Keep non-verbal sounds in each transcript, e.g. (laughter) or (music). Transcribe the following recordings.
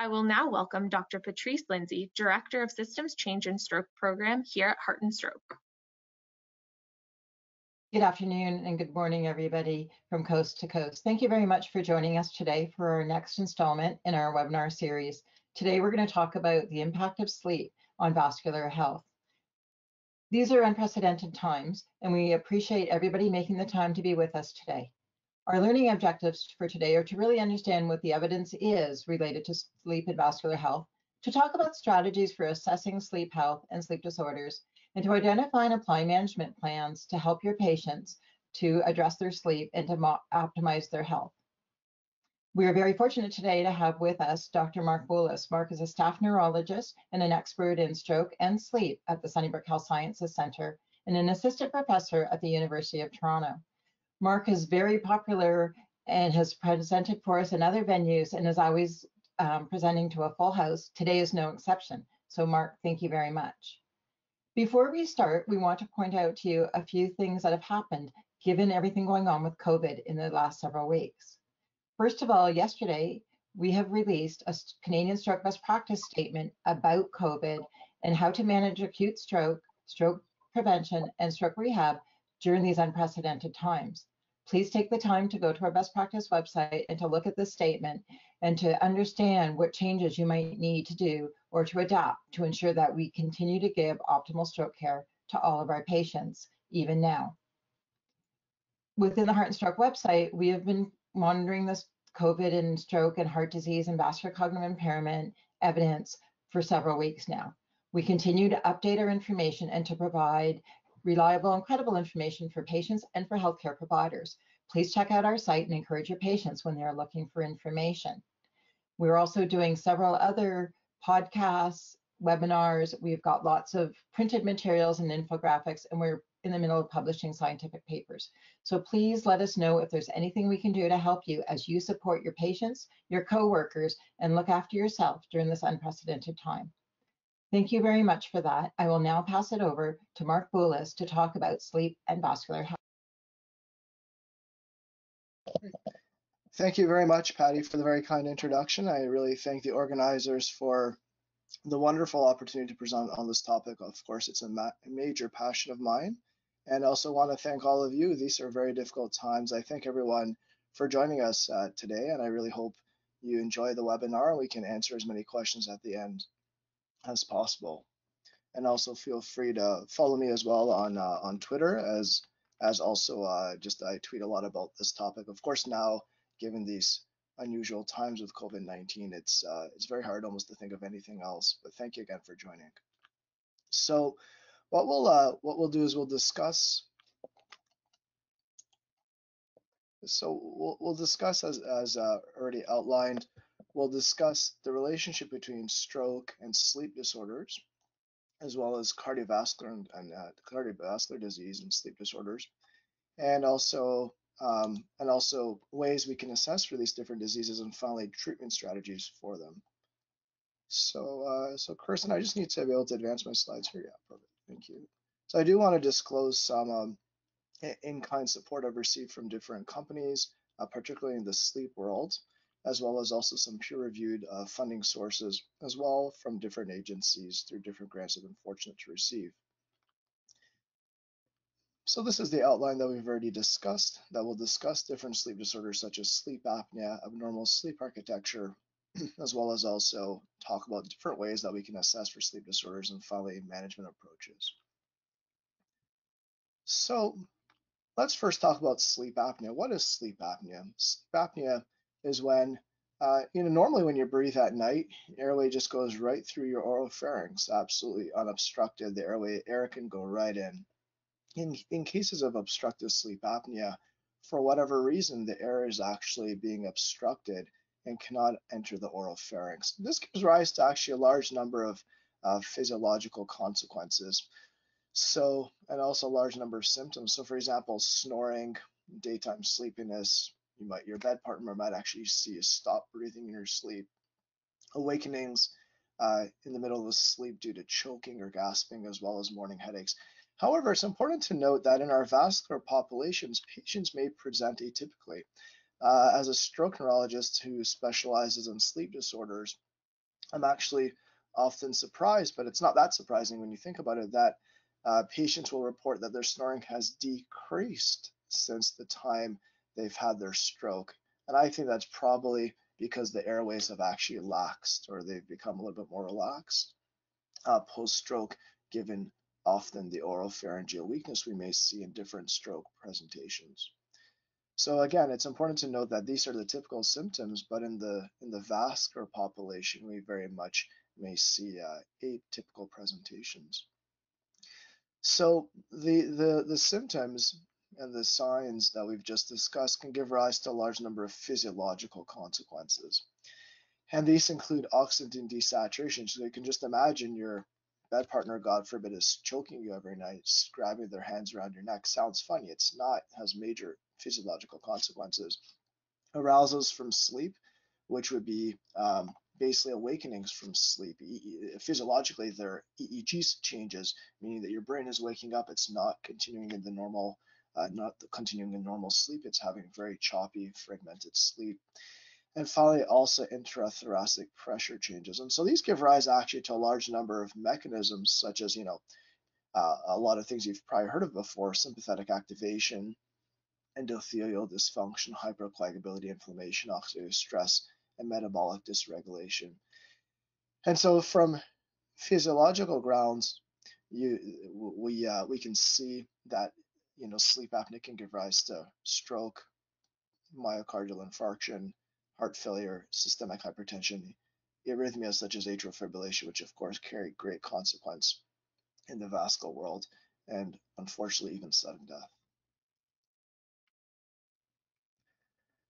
I will now welcome Dr. Patrice Lindsay, Director of Systems Change and Stroke Program here at Heart and Stroke. Good afternoon and good morning, everybody from coast to coast. Thank you very much for joining us today for our next installment in our webinar series. Today, we're going to talk about the impact of sleep on vascular health. These are unprecedented times, and we appreciate everybody making the time to be with us today. Our learning objectives for today are to really understand what the evidence is related to sleep and vascular health, to talk about strategies for assessing sleep health and sleep disorders, and to identify and apply management plans to help your patients to address their sleep and to optimize their health. We are very fortunate today to have with us Dr. Mark Boulos. Mark is a staff neurologist and an expert in stroke and sleep at the Sunnybrook Health Sciences Center and an assistant professor at the University of Toronto. Mark is very popular and has presented for us in other venues and is always um, presenting to a full house. Today is no exception. So Mark, thank you very much. Before we start, we want to point out to you a few things that have happened given everything going on with COVID in the last several weeks. First of all, yesterday, we have released a Canadian Stroke Best Practice Statement about COVID and how to manage acute stroke, stroke prevention, and stroke rehab during these unprecedented times. Please take the time to go to our best practice website and to look at this statement and to understand what changes you might need to do or to adapt to ensure that we continue to give optimal stroke care to all of our patients, even now. Within the Heart and Stroke website, we have been monitoring this COVID and stroke and heart disease and vascular cognitive impairment evidence for several weeks now. We continue to update our information and to provide reliable and credible information for patients and for healthcare providers. Please check out our site and encourage your patients when they're looking for information. We're also doing several other podcasts, webinars. We've got lots of printed materials and infographics, and we're in the middle of publishing scientific papers. So please let us know if there's anything we can do to help you as you support your patients, your coworkers, and look after yourself during this unprecedented time. Thank you very much for that. I will now pass it over to Mark Boulos to talk about sleep and vascular health. Thank you very much, Patty, for the very kind introduction. I really thank the organizers for the wonderful opportunity to present on this topic. Of course, it's a, ma major passion of mine. And also want to thank all of you. These are very difficult times. I thank everyone for joining us uh, today, and I really hope you enjoy the webinar and we can answer as many questions at the end as possible. And also feel free to follow me as well on uh, on Twitter as as also uh, just I tweet a lot about this topic. Of course, now given these unusual times with COVID-19, it's uh, it's very hard almost to think of anything else. But thank you again for joining. So, what we'll uh, what we'll do is we'll discuss. So we'll, we'll discuss as as uh, already outlined We'll discuss the relationship between stroke and sleep disorders, as well as cardiovascular and, and uh, cardiovascular disease and sleep disorders, and also um, and also ways we can assess for these different diseases, and finally treatment strategies for them. So, uh, so Kirsten, I just need to be able to advance my slides here. Yeah, perfect. Thank you. So I do want to disclose some um, in-kind support I've received from different companies, uh, particularly in the sleep world as well as also some peer-reviewed uh, funding sources as well from different agencies through different grants I've been fortunate to receive. So this is the outline that we've already discussed that will discuss different sleep disorders such as sleep apnea, abnormal sleep architecture, (clears throat) as well as also talk about different ways that we can assess for sleep disorders and finally management approaches. So let's first talk about sleep apnea. What is sleep apnea? Sleep apnea is when, uh, you know, normally when you breathe at night, airway just goes right through your oropharynx, absolutely unobstructed. The airway air can go right in. In, in cases of obstructive sleep apnea, for whatever reason, the air is actually being obstructed and cannot enter the oropharynx. This gives rise to actually a large number of uh, physiological consequences. So, and also a large number of symptoms. So, for example, snoring, daytime sleepiness, you might your bed partner might actually see you stop breathing in your sleep. Awakenings uh, in the middle of the sleep due to choking or gasping, as well as morning headaches. However, it's important to note that in our vascular populations, patients may present atypically. Uh, as a stroke neurologist who specializes in sleep disorders, I'm actually often surprised, but it's not that surprising when you think about it, that uh, patients will report that their snoring has decreased since the time they've had their stroke. And I think that's probably because the airways have actually laxed or they've become a little bit more relaxed uh, post-stroke, given often the oral pharyngeal weakness we may see in different stroke presentations. So again, it's important to note that these are the typical symptoms, but in the in the vascular population, we very much may see uh, atypical presentations. So the, the, the symptoms and the signs that we've just discussed can give rise to a large number of physiological consequences. And these include oxygen desaturation. So you can just imagine your bed partner, God forbid, is choking you every night, grabbing their hands around your neck. Sounds funny. It's not, it has major physiological consequences. Arousals from sleep, which would be um, basically awakenings from sleep. E physiologically, their EEG changes, meaning that your brain is waking up. It's not continuing in the normal, uh, not continuing in normal sleep. It's having very choppy, fragmented sleep. And finally, also intrathoracic pressure changes. And so these give rise actually to a large number of mechanisms, such as, you know, uh, a lot of things you've probably heard of before, sympathetic activation, endothelial dysfunction, hypercoagulability, inflammation, oxidative stress, and metabolic dysregulation. And so from physiological grounds, you, we, uh, we can see that you know, sleep apnea can give rise to stroke, myocardial infarction, heart failure, systemic hypertension, arrhythmias such as atrial fibrillation, which of course carry great consequence in the vascular world, and unfortunately even sudden death.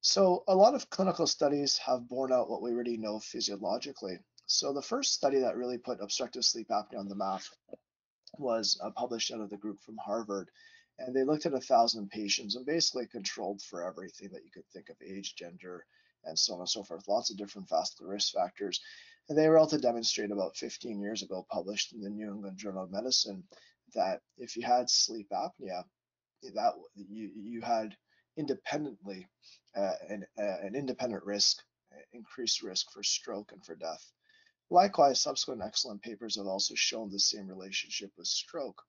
So a lot of clinical studies have borne out what we already know physiologically. So the first study that really put obstructive sleep apnea on the map was uh, published out of the group from Harvard. And they looked at a thousand patients and basically controlled for everything that you could think of age, gender, and so on and so forth, lots of different vascular risk factors. And they were able to demonstrate about 15 years ago, published in the New England Journal of Medicine, that if you had sleep apnea, that you, you had independently uh, an, uh, an independent risk, increased risk for stroke and for death. Likewise, subsequent excellent papers have also shown the same relationship with stroke.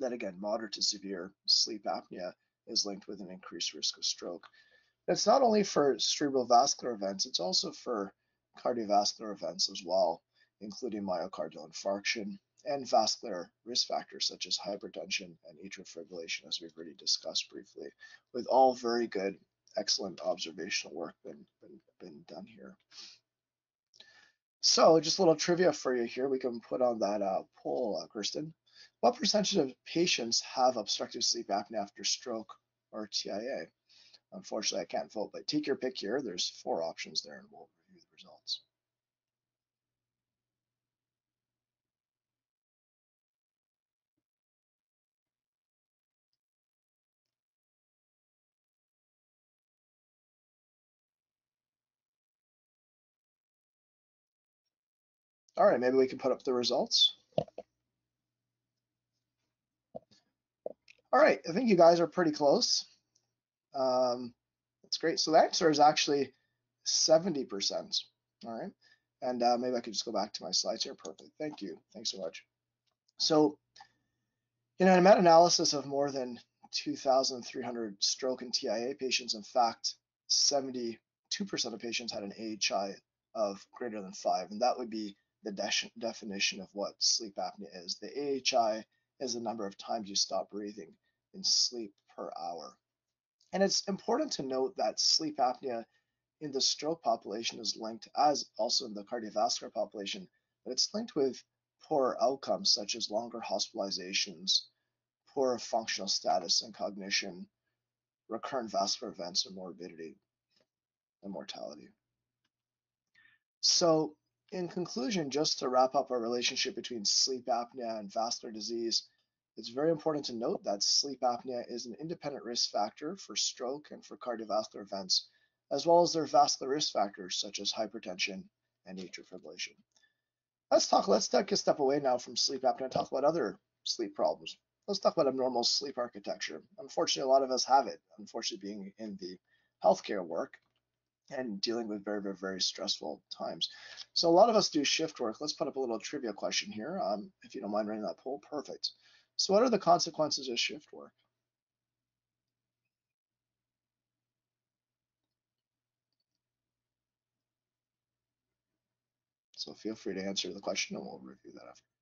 That again, moderate to severe sleep apnea is linked with an increased risk of stroke. It's not only for cerebrovascular events, it's also for cardiovascular events as well, including myocardial infarction and vascular risk factors such as hypertension and atrial fibrillation, as we've already discussed briefly, with all very good, excellent observational work been, been, been done here. So just a little trivia for you here. We can put on that uh, poll, uh, Kirsten. What percentage of patients have obstructive sleep apnea after stroke or TIA? Unfortunately, I can't vote, but take your pick here. There's four options there, and we'll review the results. All right, maybe we can put up the results. All right, I think you guys are pretty close. Um, that's great. So the answer is actually 70%. All right. And uh, maybe I could just go back to my slides here. Perfect. Thank you. Thanks so much. So, in a meta-analysis of more than 2,300 stroke and TIA patients, in fact, 72% of patients had an AHI of greater than five, and that would be the de definition of what sleep apnea is. The AHI is the number of times you stop breathing in sleep per hour. And it's important to note that sleep apnea in the stroke population is linked, as also in the cardiovascular population, but it's linked with poorer outcomes such as longer hospitalizations, poorer functional status and cognition, recurrent vascular events, and morbidity and mortality. So, in conclusion, just to wrap up our relationship between sleep apnea and vascular disease, it's very important to note that sleep apnea is an independent risk factor for stroke and for cardiovascular events, as well as their vascular risk factors such as hypertension and atrial fibrillation. Let's talk, let's take a step away now from sleep apnea and talk about other sleep problems. Let's talk about abnormal sleep architecture. Unfortunately, a lot of us have it, unfortunately being in the healthcare work. And dealing with very, very, very stressful times. So a lot of us do shift work. Let's put up a little trivia question here. Um, if you don't mind running that poll, perfect. So what are the consequences of shift work? So feel free to answer the question and we'll review that after.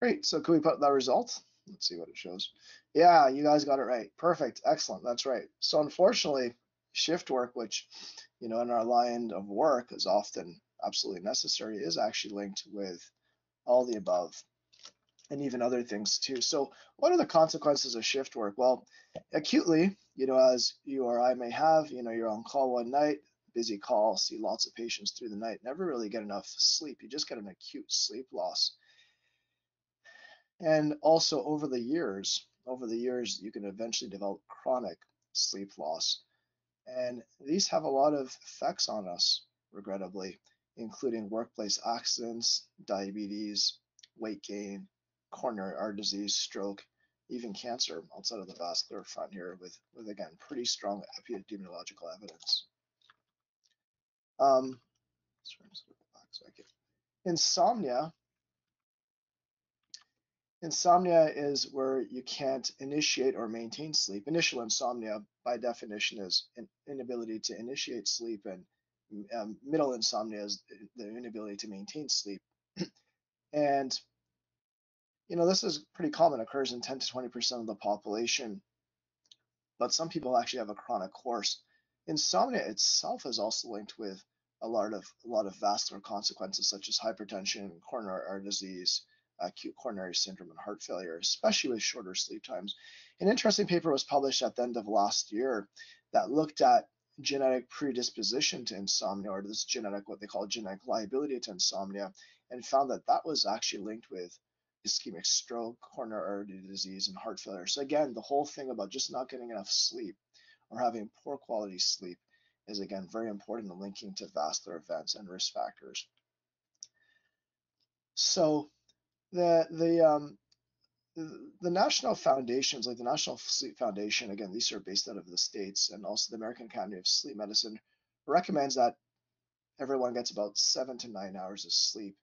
Great, so can we put the result? Let's see what it shows. Yeah, you guys got it right. Perfect, excellent, that's right. So unfortunately, shift work, which, you know, in our line of work is often absolutely necessary, is actually linked with all the above and even other things too. So what are the consequences of shift work? Well, acutely, you know, as you or I may have, you know, you're on call one night, busy call, see lots of patients through the night, never really get enough sleep. You just get an acute sleep loss. And also over the years, over the years, you can eventually develop chronic sleep loss. And these have a lot of effects on us, regrettably, including workplace accidents, diabetes, weight gain, coronary artery disease, stroke, even cancer outside of the vascular front here with, with again, pretty strong epidemiological evidence. Um, insomnia Insomnia is where you can't initiate or maintain sleep. Initial insomnia, by definition, is an inability to initiate sleep, and um, middle insomnia is the inability to maintain sleep. and you know this is pretty common, occurs in 10 to 20 percent of the population, but some people actually have a chronic course. Insomnia itself is also linked with a lot of a lot of vascular consequences such as hypertension, coronary artery disease, acute coronary syndrome and heart failure, especially with shorter sleep times. An interesting paper was published at the end of last year that looked at genetic predisposition to insomnia, or this genetic, what they call genetic liability to insomnia, and found that that was actually linked with ischemic stroke, coronary artery disease, and heart failure. So again, the whole thing about just not getting enough sleep or having poor quality sleep is again very important in linking to vascular events and risk factors. So the the um, the national foundations, like the National Sleep Foundation, again, these are based out of the states, and also the American Academy of Sleep Medicine recommends that everyone gets about seven to nine hours of sleep.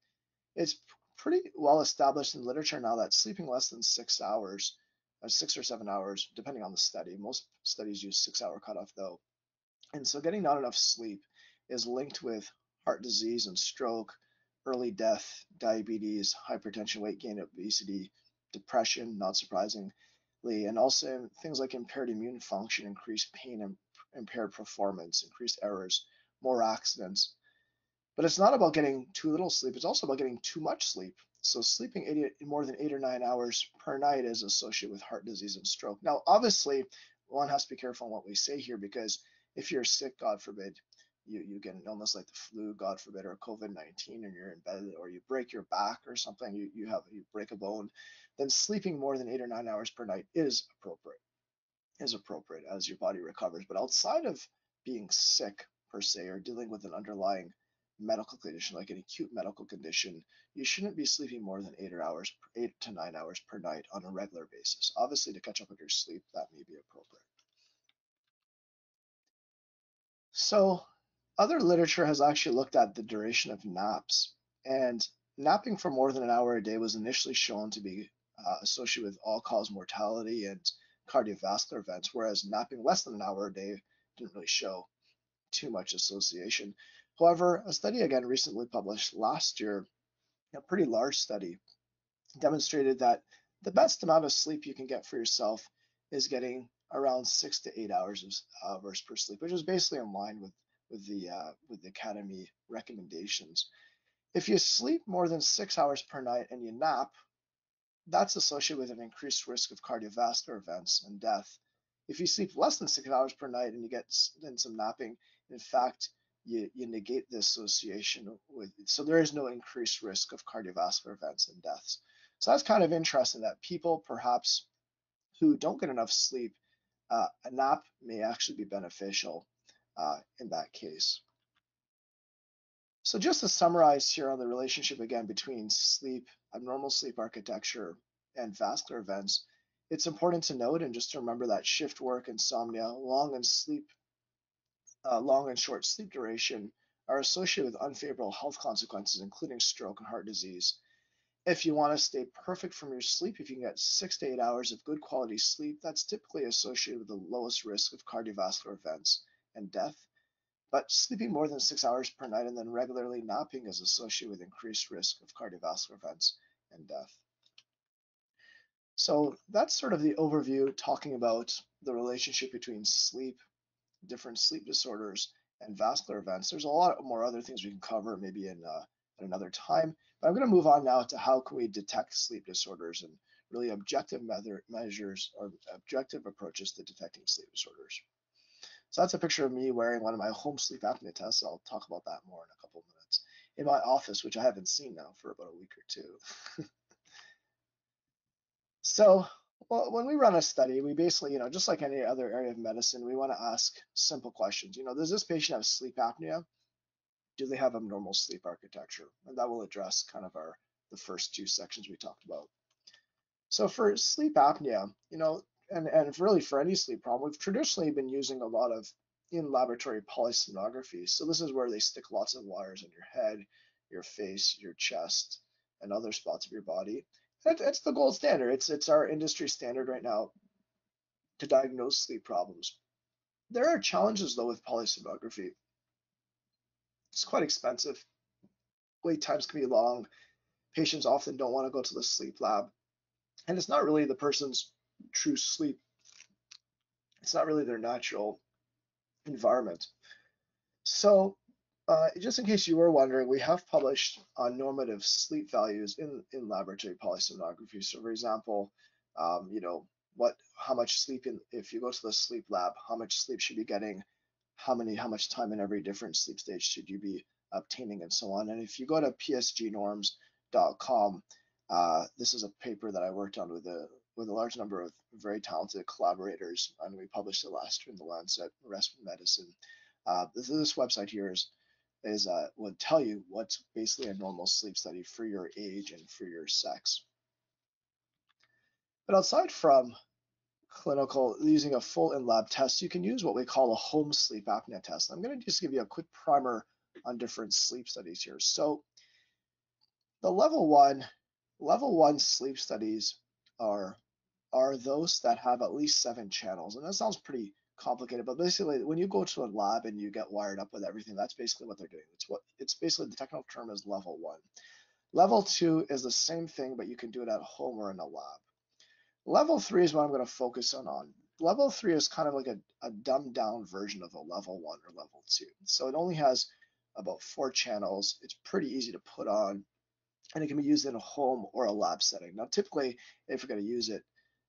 It's pretty well established in literature now that sleeping less than six hours, or uh, six or seven hours, depending on the study, most studies use six hour cutoff though. And so getting not enough sleep is linked with heart disease and stroke, early death, diabetes, hypertension, weight gain, obesity, depression, not surprisingly, and also things like impaired immune function, increased pain, and impaired performance, increased errors, more accidents. But it's not about getting too little sleep, it's also about getting too much sleep. So sleeping 80, more than eight or nine hours per night is associated with heart disease and stroke. Now, obviously, one has to be careful on what we say here because if you're sick, God forbid, you, you get an illness like the flu, God forbid, or COVID-19, and you're in bed, or you break your back or something, you, you have you break a bone, then sleeping more than eight or nine hours per night is appropriate, is appropriate as your body recovers. But outside of being sick per se, or dealing with an underlying medical condition like an acute medical condition, you shouldn't be sleeping more than eight or hours, eight to nine hours per night on a regular basis. Obviously, to catch up with your sleep, that may be appropriate. So other literature has actually looked at the duration of naps, and napping for more than an hour a day was initially shown to be uh, associated with all-cause mortality and cardiovascular events, whereas napping less than an hour a day didn't really show too much association. However, a study again recently published last year, a pretty large study, demonstrated that the best amount of sleep you can get for yourself is getting around six to eight hours of hours per sleep, which is basically in line with with the uh, with the academy recommendations. If you sleep more than six hours per night and you nap, that's associated with an increased risk of cardiovascular events and death. If you sleep less than six hours per night and you get then some napping, in fact, you, you negate the association with, so there is no increased risk of cardiovascular events and deaths. So that's kind of interesting that people perhaps who don't get enough sleep uh, a nap may actually be beneficial uh, in that case. So just to summarize here on the relationship again between sleep, abnormal sleep architecture, and vascular events, it's important to note and just to remember that shift work, insomnia, long and sleep, uh, long and short sleep duration are associated with unfavorable health consequences, including stroke and heart disease. If you want to stay perfect from your sleep, if you can get six to eight hours of good quality sleep, that's typically associated with the lowest risk of cardiovascular events and death. But sleeping more than six hours per night and then regularly napping is associated with increased risk of cardiovascular events and death. So that's sort of the overview talking about the relationship between sleep, different sleep disorders, and vascular events. There's a lot more other things we can cover maybe in uh, at another time. But I'm going to move on now to how can we detect sleep disorders and really objective measures or objective approaches to detecting sleep disorders. So that's a picture of me wearing one of my home sleep apnea tests. I'll talk about that more in a couple of minutes in my office, which I haven't seen now for about a week or two. (laughs) so well, when we run a study, we basically, you know, just like any other area of medicine, we want to ask simple questions. You know, does this patient have sleep apnea? do they have abnormal sleep architecture? And that will address kind of our the first two sections we talked about. So for sleep apnea, you know, and, and really for any sleep problem, we've traditionally been using a lot of in laboratory polysomnography. So this is where they stick lots of wires in your head, your face, your chest, and other spots of your body. It's the gold standard. It's it's our industry standard right now to diagnose sleep problems. There are challenges though with polysomnography. It's quite expensive. Wait times can be long. Patients often don't want to go to the sleep lab. And it's not really the person's true sleep. It's not really their natural environment. So uh, just in case you were wondering, we have published on normative sleep values in, in laboratory polysomnography. So for example, um, you know, what, how much sleep in, if you go to the sleep lab, how much sleep should you be getting how many, how much time in every different sleep stage should you be obtaining and so on. And if you go to psgnorms.com, uh, this is a paper that I worked on with a with a large number of very talented collaborators, and we published it last in the Lancet Respiratory Medicine. Uh, this, this, website here is is uh, would tell you what's basically a normal sleep study for your age and for your sex. But outside from clinical using a full in-lab test, you can use what we call a home sleep apnea test. I'm going to just give you a quick primer on different sleep studies here. So the level one, level one sleep studies are are those that have at least seven channels. And that sounds pretty complicated, but basically when you go to a lab and you get wired up with everything, that's basically what they're doing. It's what it's basically the technical term is level one. Level two is the same thing, but you can do it at home or in a lab. Level three is what I'm going to focus on. on. Level three is kind of like a, a dumbed down version of a level one or level two. So it only has about four channels. It's pretty easy to put on and it can be used in a home or a lab setting. Now, typically, if you're going to use it,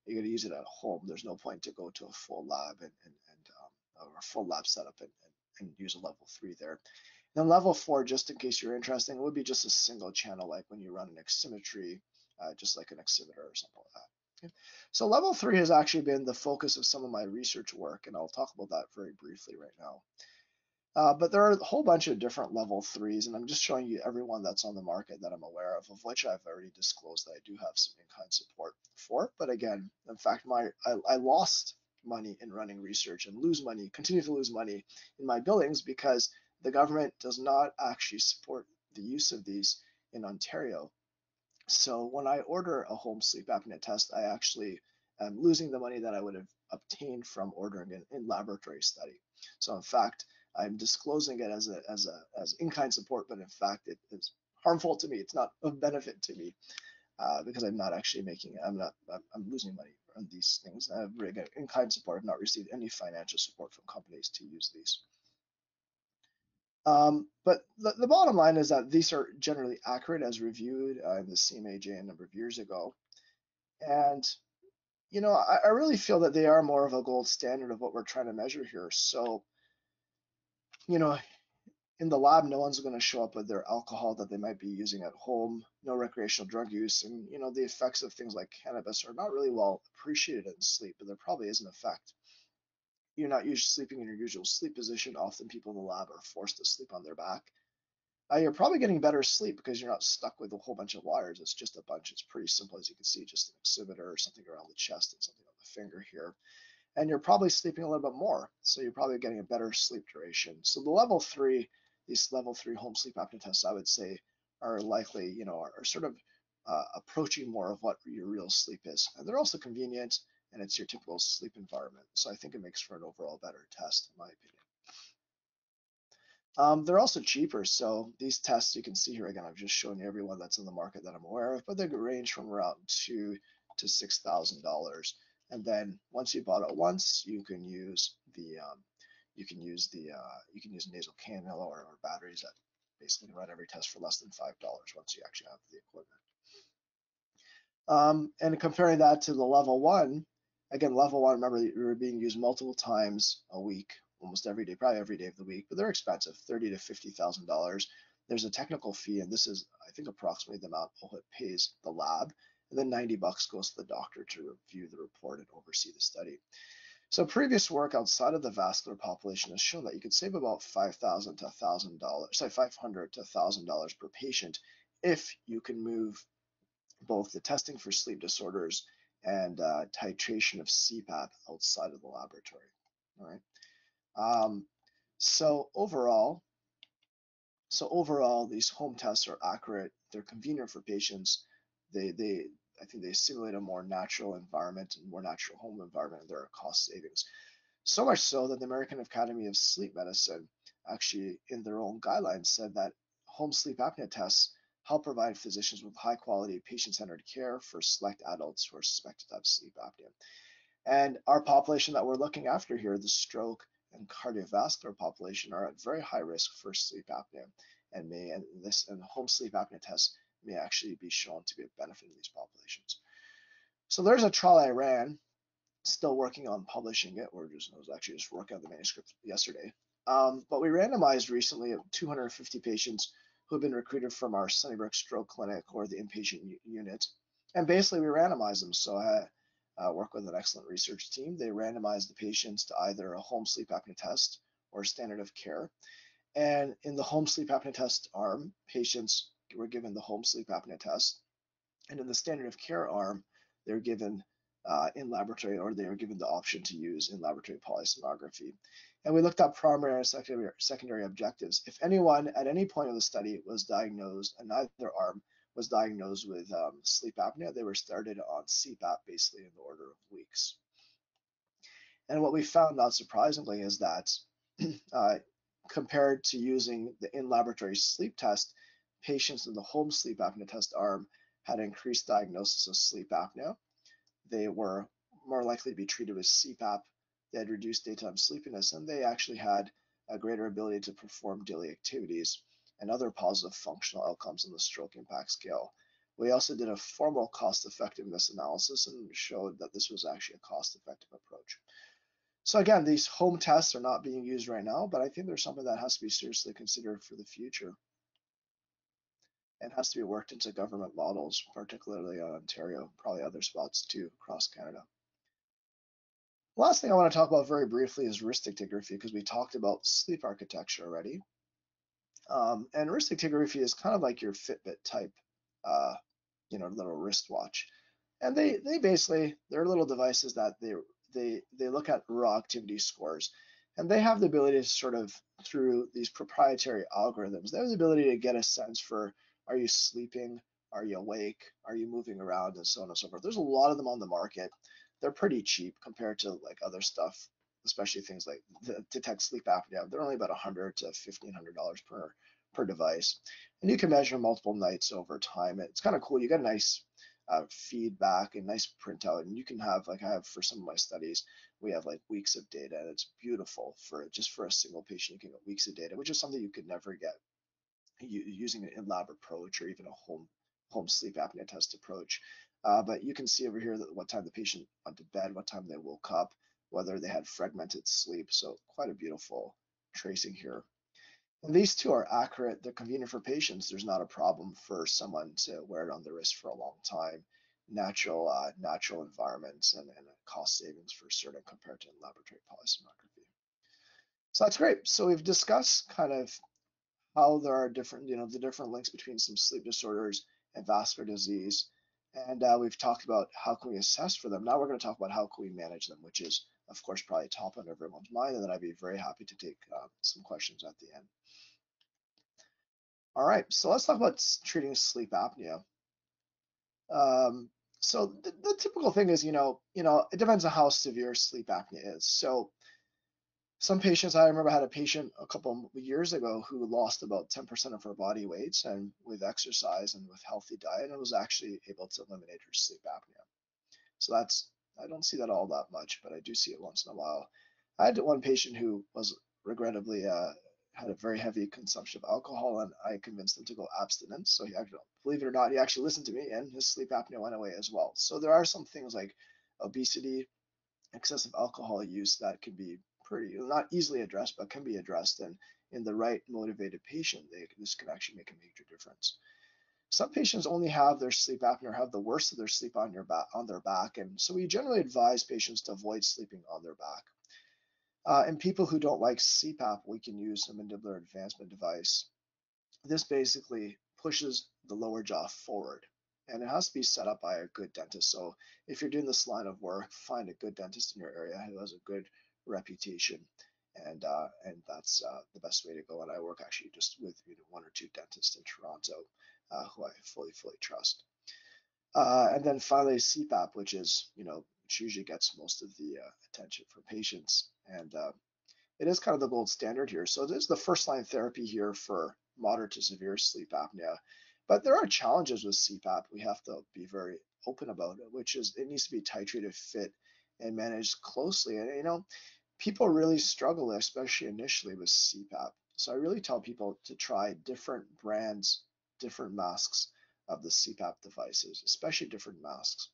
you're going to use it at home. There's no point to go to a full lab and, and, and um, or a full lab setup and, and, and use a level three there. Then level four, just in case you're interested, would be just a single channel, like when you run an oximetry, uh, just like an oximeter or something like that. So level three has actually been the focus of some of my research work, and I'll talk about that very briefly right now. Uh, but there are a whole bunch of different level threes, and I'm just showing you everyone that's on the market that I'm aware of, of which I've already disclosed that I do have some in-kind support for. But again, in fact, my I, I lost money in running research and lose money, continue to lose money in my billings because the government does not actually support the use of these in Ontario. So when I order a home sleep apnea test, I actually am losing the money that I would have obtained from ordering an in laboratory study. So in fact, I'm disclosing it as a as a as in-kind support, but in fact it is harmful to me. It's not of benefit to me uh, because I'm not actually making I'm not I'm, I'm losing money on these things. I've again in-kind support. I've not received any financial support from companies to use these. Um, but the, the, bottom line is that these are generally accurate as reviewed uh, in the CMAJ a number of years ago. And, you know, I, I, really feel that they are more of a gold standard of what we're trying to measure here. So, you know, in the lab, no one's going to show up with their alcohol that they might be using at home, no recreational drug use. And, you know, the effects of things like cannabis are not really well appreciated in sleep, but there probably is an effect. you're not usually sleeping in your usual sleep position. Often people in the lab are forced to sleep on their back. Uh, you're probably getting better sleep because you're not stuck with a whole bunch of wires. It's just a bunch. It's pretty simple, as you can see, just an oximeter or something around the chest and something on the finger here. And you're probably sleeping a little bit more. So you're probably getting a better sleep duration. So the level three, these level three home sleep apnea tests, I would say, are likely, you know, are, are sort of uh, approaching more of what your real sleep is. And they're also convenient and it's your typical sleep environment. So I think it makes for an overall better test, in my opinion. Um, they're also cheaper. So these tests you can see here again, I've just shown you everyone that's in the market that I'm aware of, but they range from around two to six thousand dollars. And then once you bought it once, you can use the um, you can use the uh, you can use nasal cannula or, or batteries that basically run every test for less than five dollars once you actually have the equipment. Um, and comparing that to the level one, again, level one, remember they were being used multiple times a week almost every day, probably every day of the week, but they're expensive, thirty to fifty thousand dollars. There's a technical fee, and this is, I think, approximately the amount OHIP pays the lab, and then 90 bucks goes to the doctor to review the report and oversee the study. So previous work outside of the vascular population has shown that you could save about five thousand to thousand dollars, say five hundred to thousand dollars per patient, if you can move both the testing for sleep disorders and uh, titration of CPAP outside of the laboratory. All right. Um, so overall, so overall, these home tests are accurate. They're convenient for patients. They, they, I think they simulate a more natural environment and more natural home environment, and there are cost savings. So much so that the American Academy of Sleep Medicine actually, in their own guidelines, said that home sleep apnea tests help provide physicians with high quality patient centered care for select adults who are suspected to have sleep apnea. And our population that we're looking after here, the stroke and cardiovascular population are at very high risk for sleep apnea and may and this and home sleep apnea tests may actually be shown to be a benefit in these populations. So there's a trial I ran, still working on publishing it, or just I was actually just working on the manuscript yesterday. Um, but we randomized recently 250 patients who have been recruited from our Sunnybrook Stroke Clinic or the inpatient unit, and basically we randomized them. So I uh, work with an excellent research team. They randomized the patients to either a home sleep apnea test or standard of care. And in the home sleep apnea test arm, patients were given the home sleep apnea test. And in the standard of care arm, they're given uh, in laboratory or they were given the option to use in laboratory polysomnography. And we looked up primary and secondary, secondary objectives. If anyone at any point of the study was diagnosed and either arm was diagnosed with um, sleep apnea, they were started on CPAP basically in the order of weeks. And what we found, not surprisingly, is that (clears throat) uh, compared to using the in-laboratory sleep test, patients in the home sleep apnea test arm had increased diagnosis of sleep apnea. They were more likely to be treated with CPAP. They had reduced daytime sleepiness, and they actually had a greater ability to perform daily activities and other positive functional outcomes on the stroke impact scale. We also did a formal cost effectiveness analysis and showed that this was actually a cost effective approach. So again, these home tests are not being used right now, but I think there's something that has to be seriously considered for the future and has to be worked into government models, particularly in Ontario, probably other spots too across Canada. Last thing I want to talk about very briefly is wrist actigraphy because we talked about sleep architecture already. Um, and wrist actigraphy is kind of like your Fitbit type, uh, you know, little wristwatch. And they they basically they're little devices that they they they look at raw activity scores, and they have the ability to sort of through these proprietary algorithms, they have the ability to get a sense for are you sleeping, are you awake, are you moving around, and so on and so forth. There's a lot of them on the market. They're pretty cheap compared to like other stuff especially things like the detect sleep apnea. They're only about 100 to 1500 dollars per per device, and you can measure multiple nights over time. It's kind of cool. You get a nice uh, feedback and nice printout, and you can have like I have for some of my studies, we have like weeks of data, and it's beautiful for just for a single patient. You can get weeks of data, which is something you could never get using an in-lab approach or even a home home sleep apnea test approach. Uh, but you can see over here that what time the patient went to bed, what time they woke up, whether they had fragmented sleep. So quite a beautiful tracing here. And these two are accurate. They're convenient for patients. There's not a problem for someone to wear it on the wrist for a long time. natural uh, natural environments and, and cost savings for certain compared to laboratory polysomnography. So that's great. So we've discussed kind of how there are different, you know, the different links between some sleep disorders and vascular disease. And uh, we've talked about how can we assess for them. Now we're going to talk about how can we manage them, which is, of course, probably top on everyone's mind. And then I'd be very happy to take uh, some questions at the end. All right, so let's talk about treating sleep apnea. Um, so the, the, typical thing is, you know, you know, it depends on how severe sleep apnea is. So some patients, I remember had a patient a couple of years ago who lost about 10% of her body weight and with exercise and with healthy diet and was actually able to eliminate her sleep apnea. So that's, I don't see that all that much, but I do see it once in a while. I had one patient who was regrettably uh, had a very heavy consumption of alcohol and I convinced him to go abstinence. So he actually, believe it or not, he actually listened to me and his sleep apnea went away as well. So there are some things like obesity, excessive alcohol use that can be pretty, not easily addressed, but can be addressed. And in the right motivated patient, they, this can actually make a major difference. Some patients only have their sleep apnea or have the worst of their sleep on, your back, on their back. And so we generally advise patients to avoid sleeping on their back. Uh, and people who don't like CPAP, we can use a mandibular advancement device. This basically pushes the lower jaw forward and it has to be set up by a good dentist. So if you're doing this line of work, find a good dentist in your area who has a good reputation. And uh, and that's uh, the best way to go. And I work actually just with you know, one or two dentists in Toronto uh, who I fully, fully trust. Uh, and then finally CPAP, which is, you know, which usually gets most of the uh, attention from patients. And it is kind of the gold standard here. So this is the first line therapy here for moderate to severe sleep apnea. But there are challenges with CPAP we have to be very open about it, which is it needs to be titrated, fit, and managed closely. And you know, people really struggle, especially initially with CPAP. So I really tell people to try different brands, different masks of the CPAP devices, especially different masks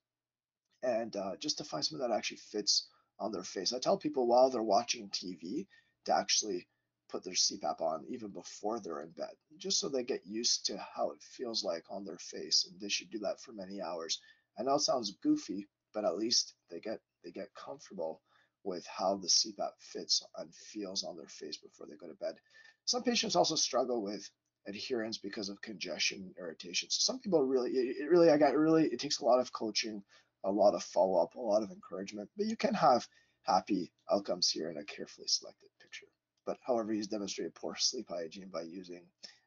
and uh, just to find something that actually fits on their face. I tell people while they're watching TV to actually put their CPAP on even before they're in bed, just so they get used to how it feels like on their face, and they should do that for many hours. I know it sounds goofy, but at least they get they get comfortable with how the CPAP fits and feels on their face before they go to bed. Some patients also struggle with adherence because of congestion irritation. So some people really, it really, I got really, it takes a lot of coaching, a lot of follow up, a lot of encouragement, but you can have happy outcomes here in a carefully selected picture. But however, he's demonstrated poor sleep hygiene by using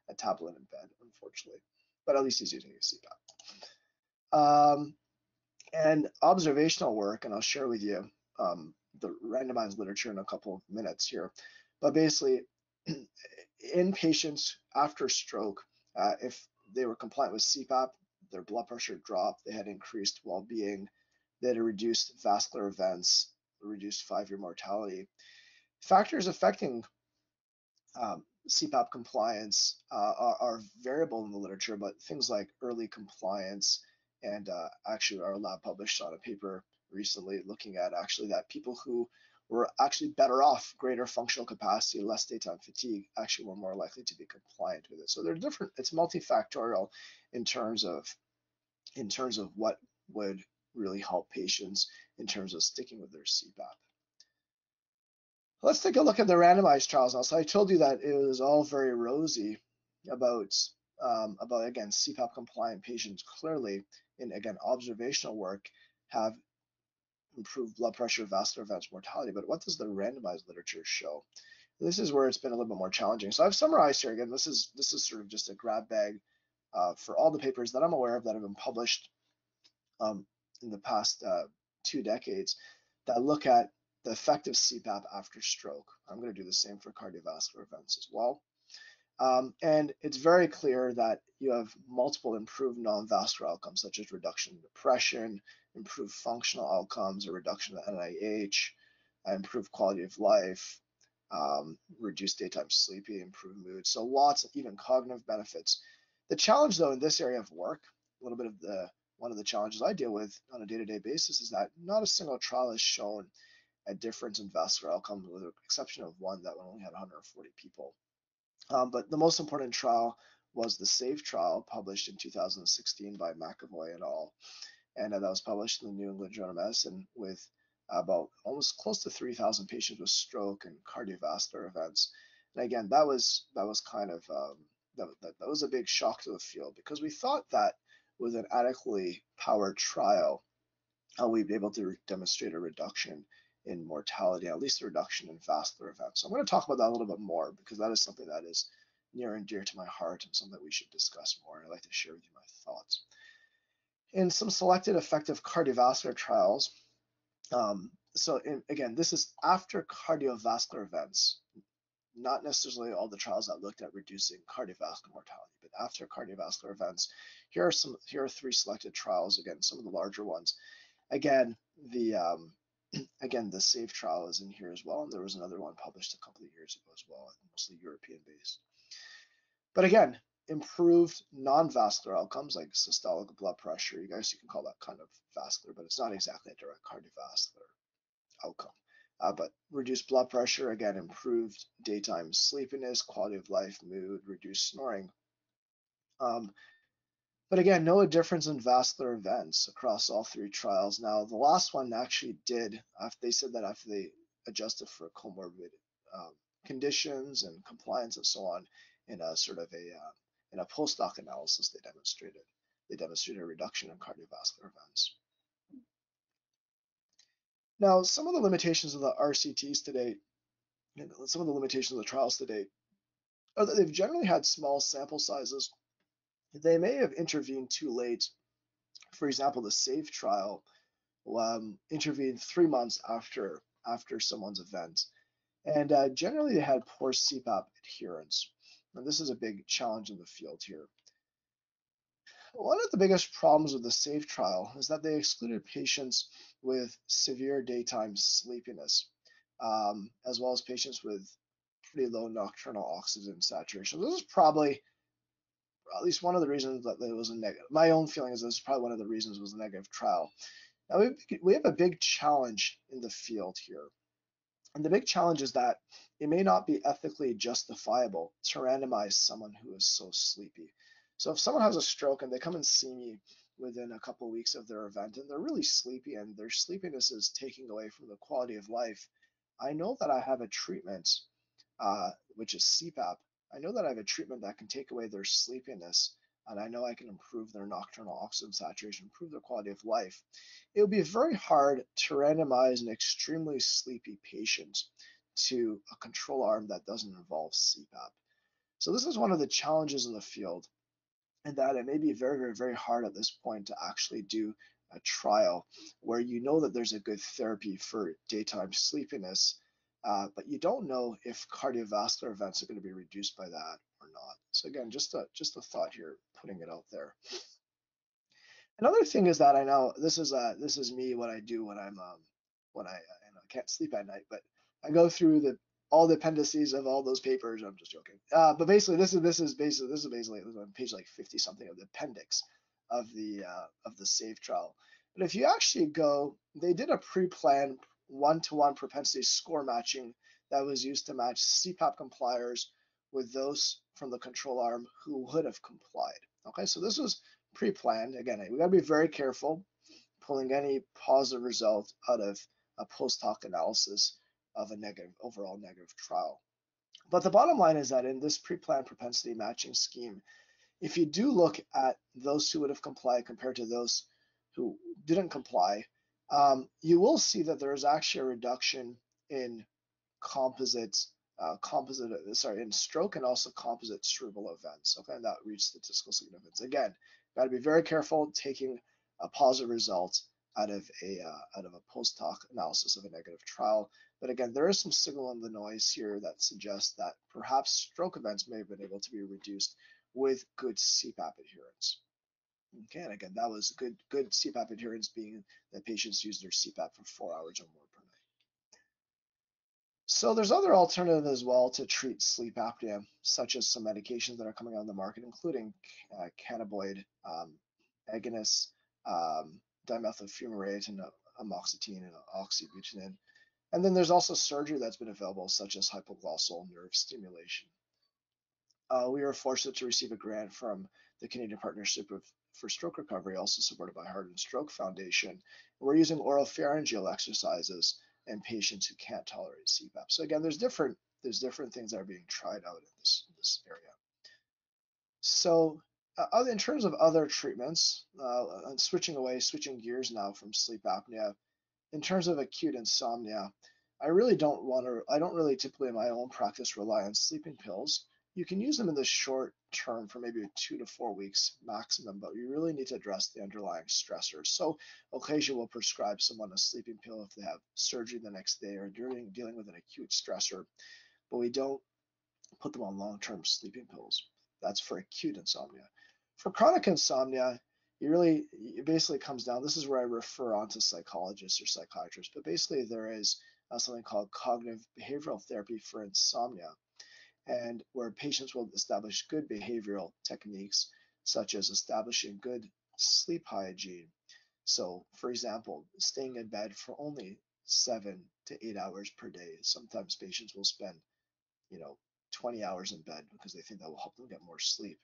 a tablet in bed, unfortunately. But at least he's using a CPAP. Um, and observational work, and I'll share with you um, the randomized literature in a couple of minutes here. But basically, (clears throat) in patients after stroke, uh, if they were compliant with CPAP, their blood pressure dropped, they had increased well-being, they had reduced vascular events, reduced five-year mortality. Factors affecting um, CPAP compliance uh, are, are, variable in the literature, but things like early compliance, and uh, actually our lab published on a paper recently looking at actually that people who were actually better off, greater functional capacity, less daytime fatigue, actually were more likely to be compliant with it. So they're different, it's multifactorial in terms of in terms of what would really help patients in terms of sticking with their CPAP. Let's take a look at the randomized trials now. So I told you that it was all very rosy about um, about again CPAP compliant patients clearly in again observational work have improved blood pressure, vascular events, mortality. But what does the randomized literature show? This is where it's been a little bit more challenging. So I've summarized here again. This is this is sort of just a grab bag uh, for all the papers that I'm aware of that have been published um, in the past uh, two decades that look at the effect of CPAP after stroke. I'm going to do the same for cardiovascular events as well. Um, and it's very clear that you have multiple improved non-vascular outcomes, such as reduction in depression, improved functional outcomes, a reduction of NIH, improve quality of life, um, reduced daytime sleeping, improve mood. So lots of even cognitive benefits. The challenge though in this area of work, a little bit of the one of the challenges I deal with on a day-to-day basis is that not a single trial has shown a difference in vascular outcomes with the exception of one that only had 140 people. Um, but the most important trial was the SAVE trial published in 2016 by McEvoy et al. And uh, that was published in the New England Journal of Medicine with about almost close to 3,000 patients with stroke and cardiovascular events. And again, that was that was kind of um, that, that, that was a big shock to the field because we thought that with an adequately powered trial, uh, we'd be able to demonstrate a reduction in mortality, at least a reduction in vascular events. So I'm going to talk about that a little bit more because that is something that is near and dear to my heart and something that we should discuss more. And I'd like to share with you my thoughts. In some selected effective cardiovascular trials, um, so in, again, this is after cardiovascular events, not necessarily all the trials that looked at reducing cardiovascular mortality, but after cardiovascular events, here are some, here are three selected trials. Again, some of the larger ones. Again, the um, (clears throat) again the SAVE trial is in here as well, and there was another one published a couple of years ago as well, mostly European based. But again, improved non-vascular outcomes like systolic blood pressure. You guys, you can call that kind of vascular, but it's not exactly a direct cardiovascular outcome. Uh, but reduced blood pressure, again, improved daytime sleepiness, quality of life, mood, reduced snoring. Um, but again, no difference in vascular events across all three trials. Now, the last one actually did, after they said that after they adjusted for comorbid um, conditions and compliance and so on, in a sort of a uh, in a post hoc analysis, they demonstrated they demonstrated a reduction in cardiovascular events. Now, some of the limitations of the RCTs to date, some of the limitations of the trials to date, are that they've generally had small sample sizes. They may have intervened too late. For example, the SAVE trial um, intervened three months after after someone's event, and uh, generally they had poor CPAP adherence. And this is a big challenge in the field here. One of the biggest problems with the SAVE trial is that they excluded patients with severe daytime sleepiness, um, as well as patients with pretty low nocturnal oxygen saturation. This is probably at least one of the reasons that it was a negative. My own feeling is this is probably one of the reasons it was a negative trial. Now we, we have a big challenge in the field here. And the big challenge is that it may not be ethically justifiable to randomize someone who is so sleepy. So if someone has a stroke and they come and see me within a couple of weeks of their event and they're really sleepy and their sleepiness is taking away from the quality of life, I know that I have a treatment, uh, which is CPAP. I know that I have a treatment that can take away their sleepiness and I know I can improve their nocturnal oxygen saturation, improve their quality of life. It would be very hard to randomize an extremely sleepy patient to a control arm that doesn't involve CPAP. So this is one of the challenges in the field and that it may be very, very, very hard at this point to actually do a trial where you know that there's a good therapy for daytime sleepiness, uh, but you don't know if cardiovascular events are going to be reduced by that not. So again, just a just a thought here, putting it out there. Another thing is that I know this is uh this is me what I do when I'm um when I, I can't sleep at night, but I go through the all the appendices of all those papers. I'm just joking. Uh, but basically, this is this is basically this is basically on page like 50 something of the appendix of the uh, of the SAVE trial. But if you actually go, they did a pre-planned one-to-one propensity score matching that was used to match CPAP compliers with those from the control arm who would have complied. Okay, so this was pre-planned. Again, we got to be very careful pulling any positive result out of a post hoc analysis of a negative overall negative trial. But the bottom line is that in this pre-planned propensity matching scheme, if you do look at those who would have complied compared to those who didn't comply, um, you will see that there is actually a reduction in composite, uh, composite, sorry, in stroke and also composite cerebral events. Okay, and that reached statistical significance. Again, got to be very careful taking a positive result out of a uh, out of a post hoc analysis of a negative trial. But again, there is some signal in the noise here that suggests that perhaps stroke events may have been able to be reduced with good CPAP adherence. Okay, and again, that was good good CPAP adherence being that patients use their CPAP for four hours or more. So there's other alternatives as well to treat sleep apnea, such as some medications that are coming on the market, including uh, cannabinoid um, agonists, um, dimethyl fumarate, and uh, atomoxetine and oxybutynin. And then there's also surgery that's been available, such as hypoglossal nerve stimulation. uh, we were fortunate to receive a grant from the Canadian Partnership of, for Stroke Recovery, also supported by Heart and Stroke Foundation. We're using oral pharyngeal exercises in patients who can't tolerate CPAP. So again, there's different there's different things that are being tried out in this this area. So uh, in terms of other treatments, uh, and switching away, switching gears now from sleep apnea, in terms of acute insomnia, I really don't want to, I don't really typically in my own practice rely on sleeping pills. You can use them in the short term for maybe two to four weeks maximum, but you really need to address the underlying stressors. So occasionally we'll prescribe someone a sleeping pill if they have surgery the next day or during dealing with an acute stressor, but we don't put them on long-term sleeping pills. That's for acute insomnia. For chronic insomnia, it really it basically comes down. This is where I refer on to psychologists or psychiatrists, but basically there is uh, something called cognitive behavioral therapy for insomnia, and where patients will establish good behavioral techniques such as establishing good sleep hygiene. So, for example, staying in bed for only seven to eight hours per day. Sometimes patients will spend, you know, 20 hours in bed because they think that will help them get more sleep.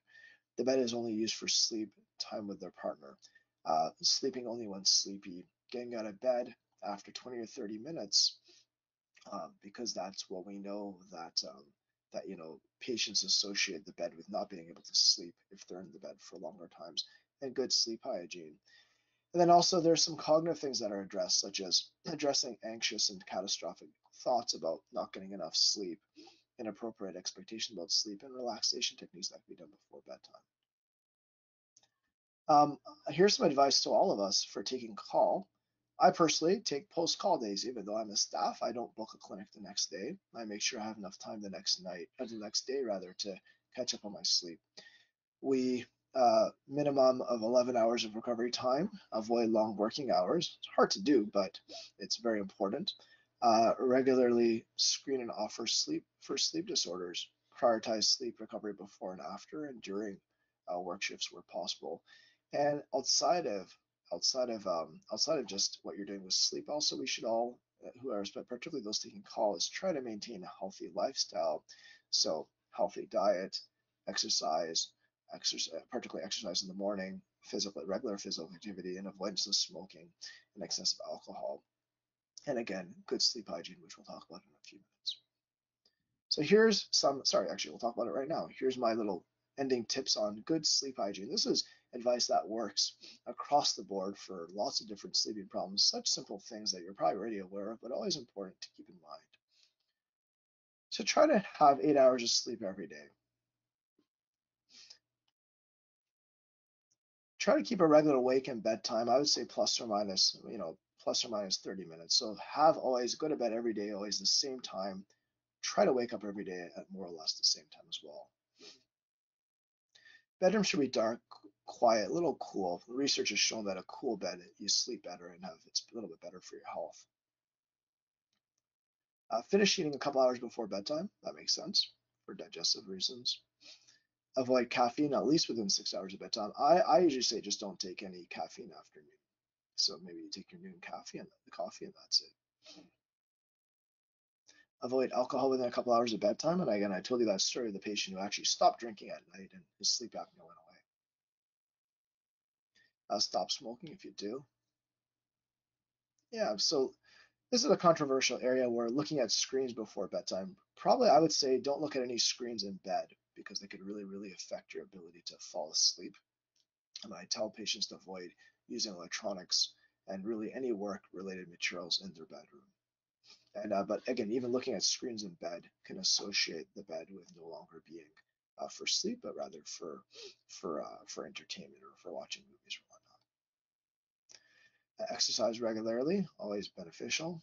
The bed is only used for sleep time with their partner. Uh, sleeping only when sleepy. Getting out of bed after 20 or 30 minutes um, because that's what we know that um, that you know patients associate the bed with not being able to sleep if they're in the bed for longer times and good sleep hygiene. And then also there's some cognitive things that are addressed, such as addressing anxious and catastrophic thoughts about not getting enough sleep, inappropriate expectation about sleep, and relaxation techniques that can be done before bedtime. Um, here's some advice to all of us for taking call. I personally take post call days, even though I'm a staff. I don't book a clinic the next day. I make sure I have enough time the next night, or the next day rather, to catch up on my sleep. We uh, minimum of 11 hours of recovery time. Avoid long working hours. It's hard to do, but it's very important. Uh, regularly screen and offer sleep for sleep disorders. Prioritize sleep recovery before and after and during uh, work shifts where possible. And outside of outside of um, outside of just what you're doing with sleep, also we should all, uh, who are particularly those taking calls, try to maintain a healthy lifestyle. So healthy diet, exercise, exercise, particularly exercise in the morning, physical, regular physical activity, and avoidance of smoking and excessive alcohol. And again, good sleep hygiene, which we'll talk about in a few minutes. So here's some, sorry, actually, we'll talk about it right now. Here's my little ending tips on good sleep hygiene. This is advice that works across the board for lots of different sleeping problems, such simple things that you're probably already aware of, but always important to keep in mind. So try to have eight hours of sleep every day. Try to keep a regular wake and bedtime. I would say plus or minus, you know, plus or minus 30 minutes. So have always go to bed every day, always the same time. Try to wake up every day at more or less the same time as well. Bedroom should be dark, quiet, little cool. Research has shown that a cool bed, you sleep better and have it's a little bit better for your health. Uh, finish eating a couple hours before bedtime. That makes sense for digestive reasons. Avoid caffeine at least within six hours of bedtime. I, I usually say just don't take any caffeine after noon. So maybe you take your noon coffee and the coffee and that's it. Avoid alcohol within a couple hours of bedtime. And again, I told you that story of the patient who actually stopped drinking at night and his sleep apnea went away. Uh, stop smoking if you do. Yeah, so this is a controversial area where looking at screens before bedtime, probably I would say don't look at any screens in bed because they could really, really affect your ability to fall asleep. And I tell patients to avoid using electronics and really any work related materials in their bedroom. And uh, but again, even looking at screens in bed can associate the bed with no longer being uh, for sleep, but rather for for uh, for entertainment or for watching movies. Exercise regularly, always beneficial.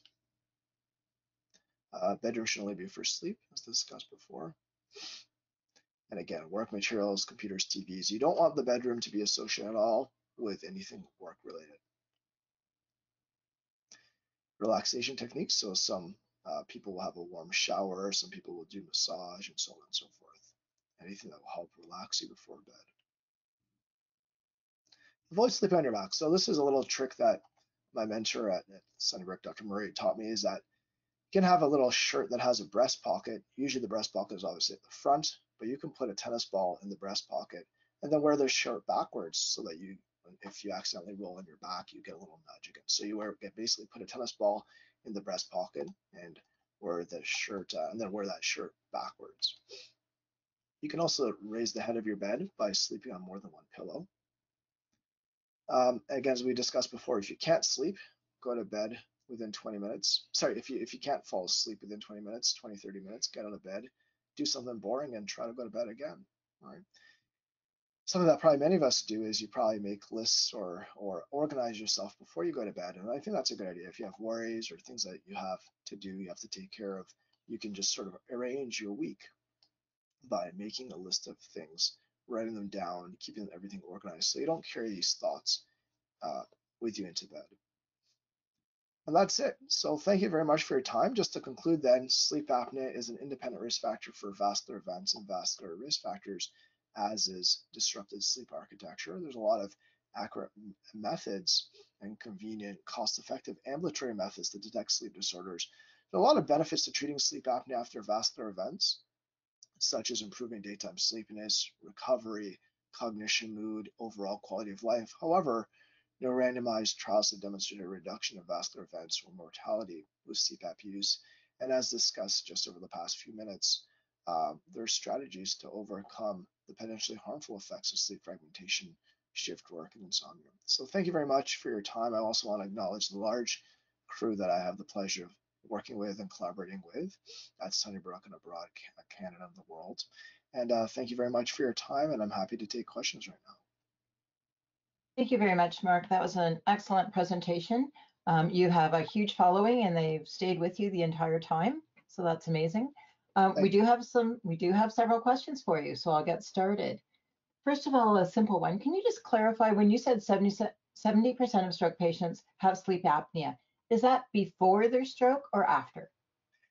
Uh, bedroom should only be for sleep, as discussed before. And again, work materials, computers, TVs. You don't want the bedroom to be associated at all with anything work related. Relaxation techniques. So some uh, people will have a warm shower, some people will do massage and so on and so forth. Anything that will help relax you before bed. Avoid sleeping on your back. So this is a little trick that my mentor at, Sunnybrook, Dr. Murray, taught me is that You can have a little shirt that has a breast pocket. Usually the breast pocket is obviously at the front, but you can put a tennis ball in the breast pocket and then wear the shirt backwards so that you, if you accidentally roll on your back, you get a little nudge again. So you wear, basically put a tennis ball in the breast pocket and wear the shirt, uh, and then wear that shirt backwards. You can also raise the head of your bed by sleeping on more than one pillow. Um, again, as we discussed before, if you can't sleep, go to bed within 20 minutes. Sorry, if you if you can't fall asleep within 20 minutes, 20, 30 minutes, get out of bed, do something boring and try to go to bed again. Right. Something that probably many of us do is you probably make lists or or organize yourself before you go to bed. And I think that's a good idea. If you have worries or things that you have to do, you have to take care of, you can just sort of arrange your week by making a list of things, writing them down, keeping everything organized so you don't carry these thoughts uh, with you into bed. And that's it. So thank you very much for your time. Just to conclude then, sleep apnea is an independent risk factor for vascular events and vascular risk factors, as is disrupted sleep architecture. There's a lot of accurate methods and convenient, cost-effective ambulatory methods to detect sleep disorders. There are a lot of benefits to treating sleep apnea after vascular events, such as improving daytime sleepiness, recovery, cognition, mood, overall quality of life. However, no randomized trials have demonstrated a reduction of vascular events or mortality with CPAP use. And as discussed just over the past few minutes, uh, there are strategies to overcome the potentially harmful effects of sleep fragmentation, shift work, and insomnia. So thank you very much for your time. I also want to acknowledge the large crew that I have the pleasure of working with and collaborating with at Sunnybrook and abroad, Canada and the world. And uh, thank you very much for your time, and I'm happy to take questions right now. Thank you very much, Mark. That was an excellent presentation. Um, you have a huge following and they've stayed with you the entire time. So that's amazing. Um, we do have some, we do have several questions for you, so I'll get started. First of all, a simple one. Can you just clarify when you said 70, 70% of stroke patients have sleep apnea, is that before their stroke or after?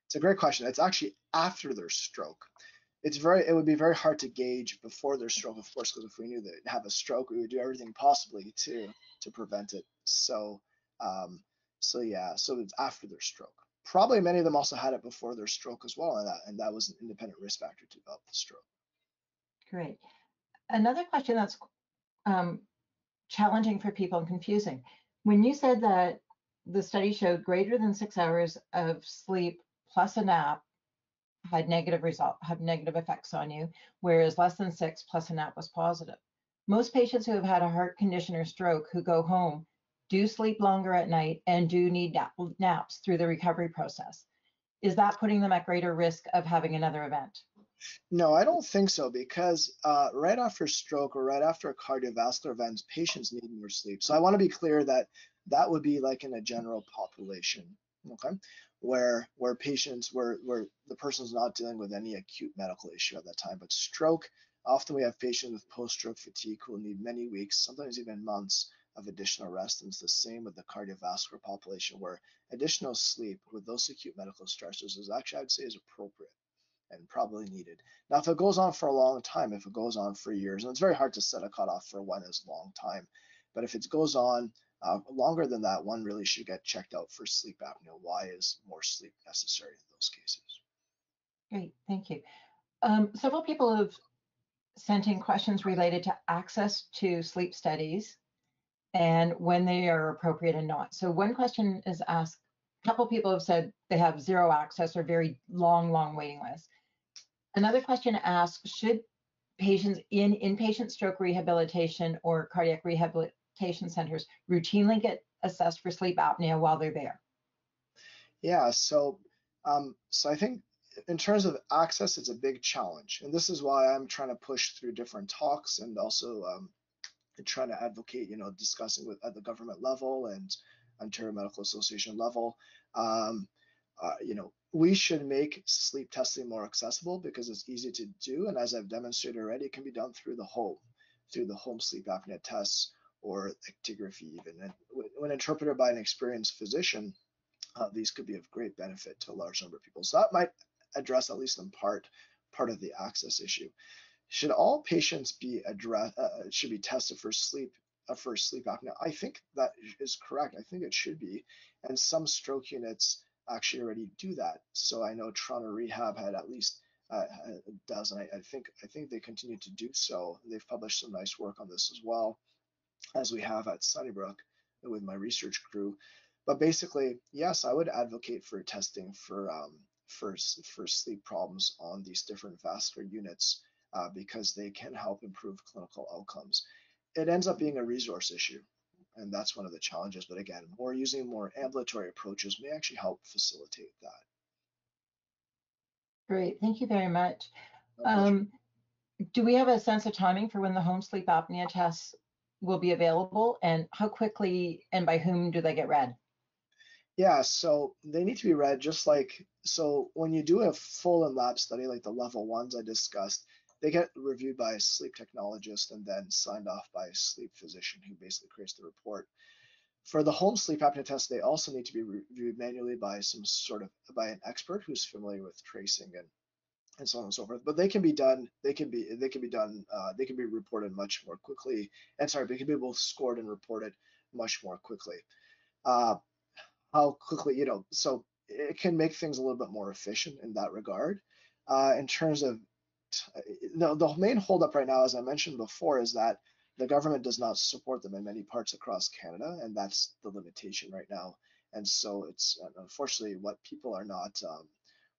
It's a great question. It's actually after their stroke. It's very it would be very hard to gauge before their stroke of course because if we knew they'd have a stroke we would do everything possibly to to prevent it. So um so yeah so it's after their stroke. Probably many of them also had it before their stroke as well and that and that was an independent risk factor to develop the stroke. Great. Another question that's um, challenging for people and confusing. When you said that the study showed greater than six hours of sleep plus a nap had negative result, have negative effects on you, whereas less than six plus a nap was positive. Most patients who have had a heart condition or stroke who go home do sleep longer at night and do need nap, naps through the recovery process. Is that putting them at greater risk of having another event? No, I don't think so because uh, right after stroke or right after a cardiovascular event, patients need more sleep. So I want to be clear that that would be like in a general population. Okay where where patients where where the person's not dealing with any acute medical issue at that time. But stroke, often we have patients with post-stroke fatigue who will need many weeks, sometimes even months of additional rest. And it's the same with the cardiovascular population where additional sleep with those acute medical stressors is actually I'd say is appropriate and probably needed. Now, if it goes on for a long time, if it goes on for years, and it's very hard to set a cutoff for when is long time, but if it goes on uh, longer than that, one really should get checked out for sleep apnea. Why is more sleep necessary in those cases? Great, thank you. Um, several people have sent in questions related to access to sleep studies and when they are appropriate and not. So one question is asked, a couple people have said they have zero access or very long, long waiting lists. Another question asks, should patients in inpatient stroke rehabilitation or cardiac rehabilitation centers routinely get assessed for sleep apnea while they're there? Yeah, so um, so I think in terms of access, it's a big challenge, and this is why I'm trying to push through different talks and also um, trying to advocate, you know, discussing with at the government level and Ontario Medical Association level. Um, uh, you know, we should make sleep testing more accessible because it's easy to do, and as I've demonstrated already, it can be done through the home, through the home sleep apnea tests or actigraphy even. And when interpreted by an experienced physician, uh, these could be of great benefit to a large number of people. So that might address at least in part part of the access issue. Should all patients be addressed? Uh, should be tested for sleep uh, for sleep apnea? I think that is correct. I think it should be, and some stroke units actually already do that. So I know Toronto Rehab had at least uh, a dozen. I, I think I think they continue to do so. They've published some nice work on this as well, as we have at Sunnybrook with my research crew. But basically, yes, I would advocate for testing for um, for for sleep problems on these different vascular units uh, because they can help improve clinical outcomes. It ends up being a resource issue, and that's one of the challenges. But again, more using more ambulatory approaches may actually help facilitate that. Great, thank you very much. Um, do we have a sense of timing for when the home sleep apnea tests will be available and how quickly and by whom do they get read? Yeah, so they need to be read just like, so when you do a full in lab study like the level ones I discussed, they get reviewed by a sleep technologist and then signed off by a sleep physician who basically creates the report. For the home sleep apnea test, they also need to be reviewed manually by some sort of by an expert who's familiar with tracing and and so on and so forth. But they can be done. They can be they can be done. Uh, they can be reported much more quickly. And sorry, they can be both scored and reported much more quickly. Uh, how quickly, you know, so it can make things a little bit more efficient in that regard. Uh, in terms of the, the main holdup right now, as I mentioned before, is that the government does not support them in many parts across Canada, and that's the limitation right now. And so it's unfortunately what people are not, um,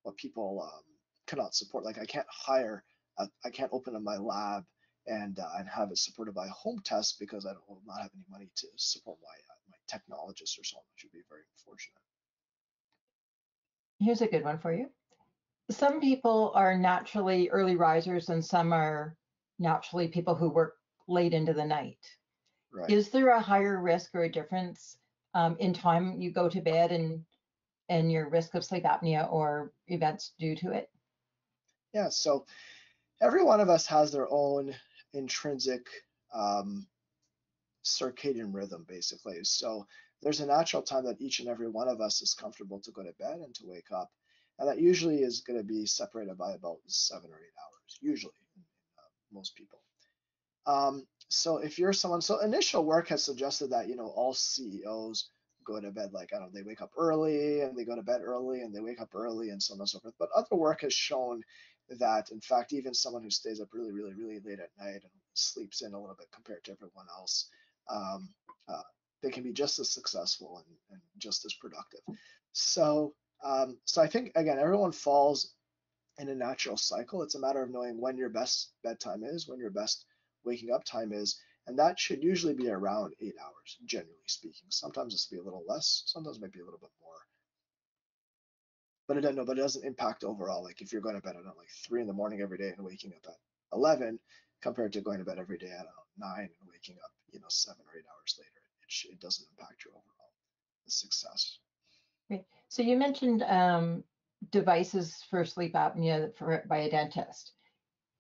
what people um, cannot support. Like I can't hire, a, I can't open up my lab and uh, and have it supported by home tests because I don't will not have any money to support my uh, my technologist or someone, which would be very unfortunate. Here's a good one for you. Some people are naturally early risers and some are naturally people who work late into the night. Right. Is there a higher risk or a difference um, in time you go to bed and and your risk of sleep apnea or events due to it? Yeah, so every one of us has their own intrinsic um, circadian rhythm, basically. So there's a natural time that each and every one of us is comfortable to go to bed and to wake up. And that usually is going to be separated by about seven or eight hours, usually, uh, most people. Um, so if you're someone, so initial work has suggested that, you know, all CEOs go to bed like, I don't know, they wake up early and they go to bed early and they wake up early and so on and so forth. But other work has shown that in fact even someone who stays up really really really late at night and sleeps in a little bit compared to everyone else um, uh, they can be just as successful and, and just as productive. So um, so i think again everyone falls in a natural cycle. It's a matter of knowing when your best bedtime is when your best waking up time is and that should usually be around eight hours generally speaking. Sometimes it's be a little less sometimes it might be a little bit more but it doesn't know, but it doesn't impact overall. Like if you're going to bed at like three in the morning every day and waking up at 11 compared to going to bed every day at nine and waking up, you know, seven or eight hours later, it, it doesn't impact your overall success. Great. So you mentioned um, devices for sleep apnea for, by a dentist.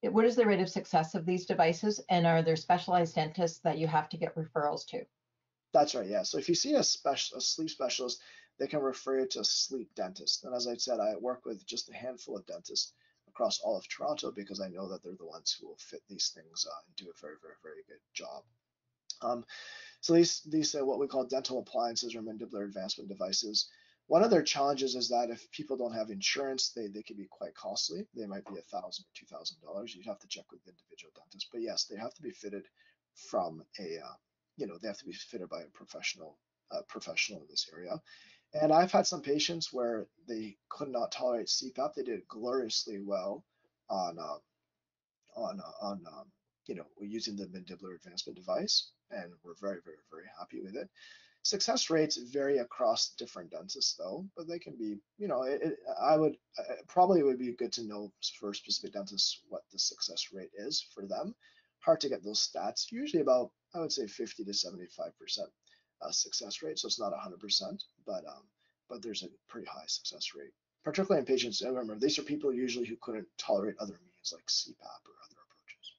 What is the rate of success of these devices and are there specialized dentists that you have to get referrals to? That's right, yeah. So if you see a, special, a sleep specialist, they can refer you to a sleep dentist. And as I said, I work with just a handful of dentists across all of Toronto because I know that they're the ones who will fit these things uh, and do a very, very, very good job. Um, so these these are what we call dental appliances or mandibular advancement devices. One of their challenges is that if people don't have insurance, they, they can be quite costly. They might be a thousand or two thousand dollars. You'd have to check with the individual dentist. But yes, they have to be fitted from a uh, you know they have to be fitted by a professional uh, professional in this area. And I've had some patients where they could not tolerate CPAP. They did gloriously well on uh, on on um, you know using the mandibular advancement device, and we're very very very happy with it. Success rates vary across different dentists though, but they can be you know it, it, I would uh, probably would be good to know for specific dentists what the success rate is for them. Hard to get those stats. Usually about I would say 50 to 75 percent uh, success rate. So it's not 100%, but um, but there's a pretty high success rate, particularly in patients. And remember, these are people usually who couldn't tolerate other means like CPAP or other approaches.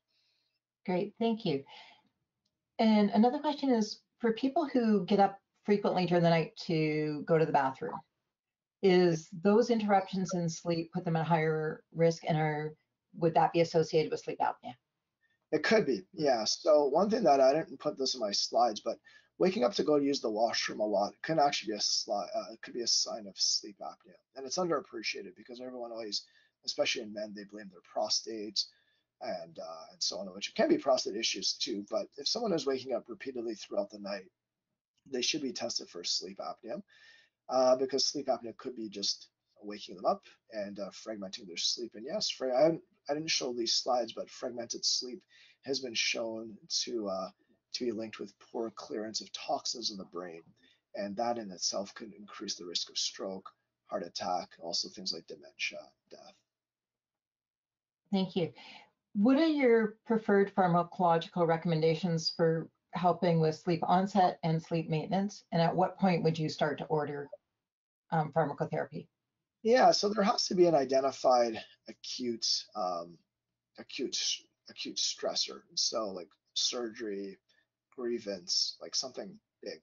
Great, thank you. And another question is for people who get up frequently during the night to go to the bathroom, is those interruptions in sleep put them at higher risk and are would that be associated with sleep apnea? It could be, yeah. So one thing that I didn't put this in my slides, but waking up to go use the washroom a lot can actually be a sli- uh, could be a sign of sleep apnea, and it's underappreciated because everyone always, especially in men, they blame their prostates and uh, and so on, which can be prostate issues too. But if someone is waking up repeatedly throughout the night, they should be tested for sleep apnea uh, because sleep apnea could be just waking them up and uh, fragmenting their sleep. And yes, I, I didn't show these slides, but fragmented sleep has been shown to uh, to be linked with poor clearance of toxins in the brain, and that in itself can increase the risk of stroke, heart attack, also things like dementia, death. Thank you. What are your preferred pharmacological recommendations for helping with sleep onset and sleep maintenance? And at what point would you start to order um, pharmacotherapy? Yeah, so there has to be an identified acute um, acute acute stressor. So like surgery, grievance, like something big,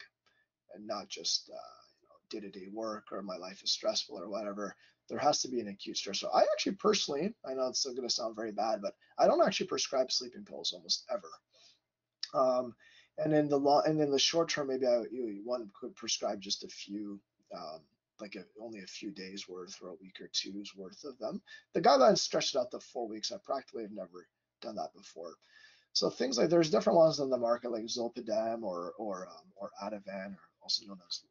and not just uh, you know, day-to-day work or my life is stressful or whatever. There has to be an acute stressor. I actually personally, I know it's still going to sound very bad, but I don't actually prescribe sleeping pills almost ever. Um, and in the long and in the short term, maybe I, you, one could prescribe just a few um, like a, only a few days worth or a week or two's worth of them. The guidelines stretched out to four weeks. I practically have never done that before. So things like there's different ones in the market like Zolpidem or or um, or Ativan, or also known as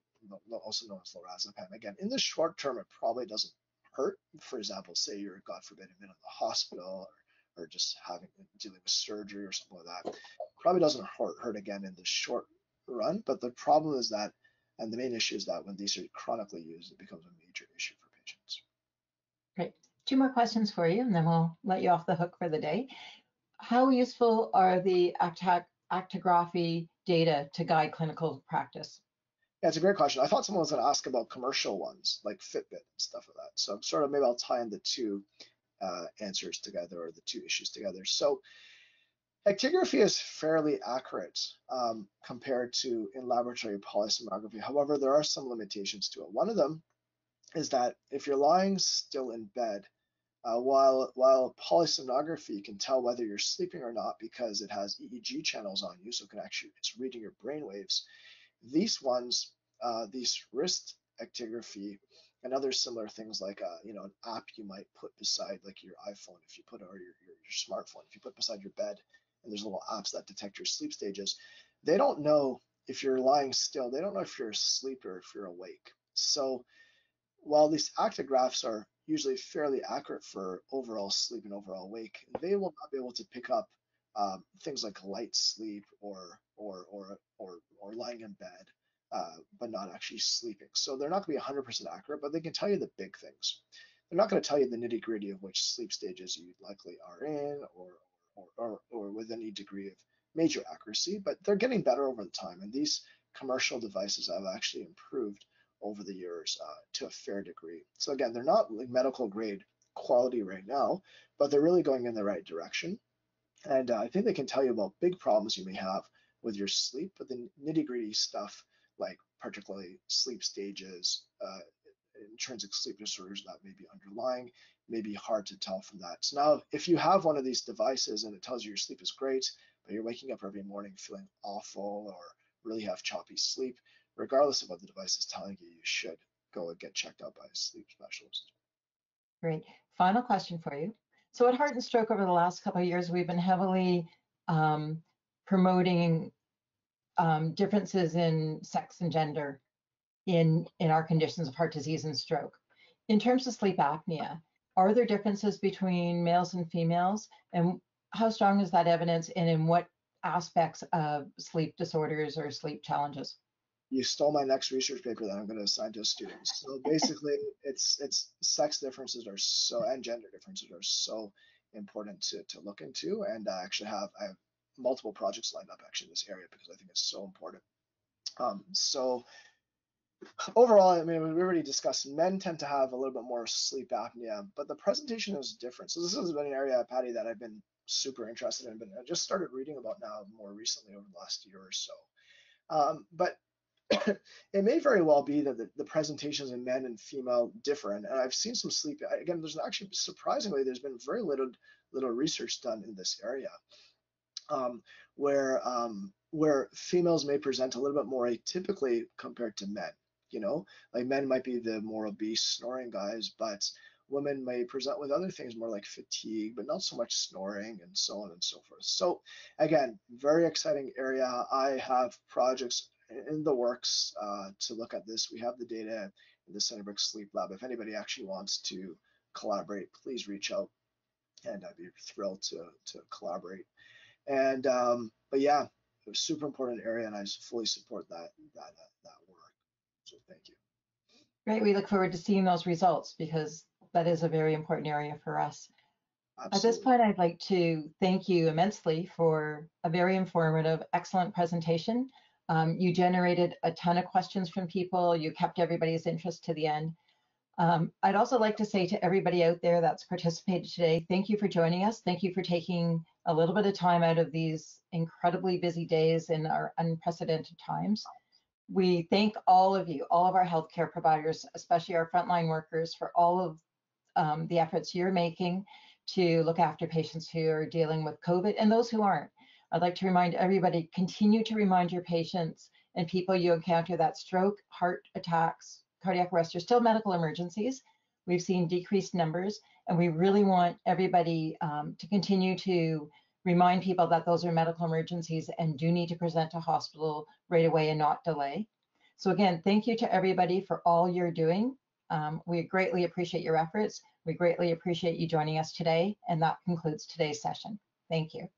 also known as lorazepam. Again, in the short term, it probably doesn't hurt. For example, say you're God forbid in the hospital or, or just having dealing with surgery or something like that. Probably doesn't hurt hurt again in the short run. But the problem is that and the main issue is that when these are chronically used, it becomes a major issue for patients. Great. Two more questions for you, and then we'll let you off the hook for the day. How useful are the actigraphy data to guide clinical practice? It's a great question. I thought someone was going to ask about commercial ones like Fitbit and stuff like that. So I'm sort of maybe I'll tie in the two uh, answers together or the two issues together. So Actigraphy is fairly accurate um, compared to in laboratory polysomnography. However, there are some limitations to it. One of them is that if you're lying still in bed, uh, while while polysomnography can tell whether you're sleeping or not because it has EEG channels on you, so it can actually it's reading your brain waves. These ones, uh, these wrist actigraphy and other similar things like uh, you know an app you might put beside like your iPhone if you put or your, your, your smartphone if you put beside your bed and there's little apps that detect your sleep stages, they don't know if you're lying still. They don't know if you're asleep or if you're awake. So while these actigraphs are usually fairly accurate for overall sleep and overall wake, they will not be able to pick up um, things like light sleep or or or or or lying in bed, uh, but not actually sleeping. So they're not going to be 100% accurate, but they can tell you the big things. They're not going to tell you the nitty gritty of which sleep stages you likely are in or or, or, or with any degree of major accuracy, but they're getting better over the time. And these commercial devices have actually improved over the years uh, to a fair degree. So again, they're not like medical grade quality right now, but they're really going in the right direction. And uh, I think they can tell you about big problems you may have with your sleep, but the nitty gritty stuff, like particularly sleep stages, uh, intrinsic sleep disorders that may be underlying, may be hard to tell from that. So now if you have one of these devices and it tells you your sleep is great, but you're waking up every morning feeling awful or really have choppy sleep, regardless of what the device is telling you, you should go and get checked out by a sleep specialist. Great. Final question for you. So at Heart and Stroke over the last couple of years, we've been heavily um, promoting um, differences in sex and gender in, in our conditions of heart disease and stroke. In terms of sleep apnea, are there differences between males and females? And how strong is that evidence and in what aspects of sleep disorders or sleep challenges? You stole my next research paper that I'm going to assign to students. So basically, it's it's sex differences are so and gender differences are so important to, to look into. And I actually have I have multiple projects lined up actually in this area because I think it's so important. Um, so overall, I mean, we already discussed men tend to have a little bit more sleep apnea, but the presentation is different. So this has been an area, Patty, that I've been super interested in, but I just started reading about now more recently over the last year or so. Um, but (coughs) it may very well be that the, the, presentations in men and female differ, and, and I've seen some sleep. Again, there's actually surprisingly there's been very little little research done in this area. um, where um, where females may present a little bit more atypically compared to men. You know, like men might be the more obese, snoring guys, but women may present with other things more like fatigue, but not so much snoring and so on and so forth. So again, very exciting area. I have projects in the works uh, to look at this. We have the data in the Sunnybrook Sleep Lab. If anybody actually wants to collaborate, please reach out and I'd be thrilled to, to collaborate. And, um, but yeah, it was super important area and I fully support that, that, that work. So thank you. Great. We look forward to seeing those results because that is a very important area for us. Absolutely. At this point, I'd like to thank you immensely for a very informative, excellent presentation. Um, you generated a ton of questions from people. You kept everybody's interest to the end. Um, I'd also like to say to everybody out there that's participated today, thank you for joining us. Thank you for taking a little bit of time out of these incredibly busy days in our unprecedented times. We thank all of you, all of our healthcare providers, especially our frontline workers, for all of um, the efforts you're making to look after patients who are dealing with COVID and those who aren't. I'd like to remind everybody, continue to remind your patients and people you encounter that stroke, heart attacks, cardiac arrest are still medical emergencies. We've seen decreased numbers, and we really want everybody um, to continue to remind people that those are medical emergencies and do need to present to hospital right away and not delay. So again, thank you to everybody for all you're doing. Um, we greatly appreciate your efforts. We greatly appreciate you joining us today, and that concludes today's session. Thank you.